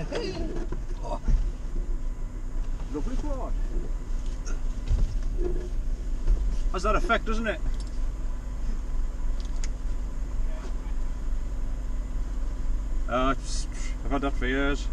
Oh. Lovely quad. Has that effect, doesn't it? Uh, I've had that for years.